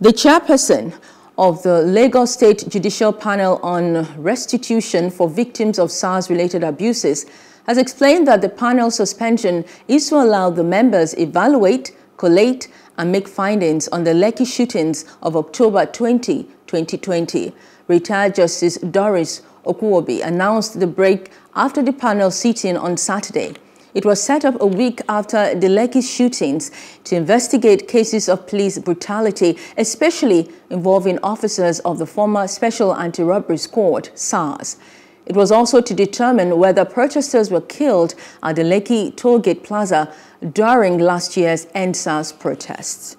The chairperson of the Lagos State Judicial Panel on Restitution for Victims of SARS-related abuses has explained that the panel suspension is to allow the members evaluate, collate, and make findings on the Lekki shootings of October 20, 2020. Retired Justice Doris Okuwobi announced the break after the panel sitting on Saturday. It was set up a week after the Lekki shootings to investigate cases of police brutality, especially involving officers of the former Special Anti-Robbery Squad, SARS. It was also to determine whether protesters were killed at the Lekki Tollgate Plaza during last year's EndSARS protests.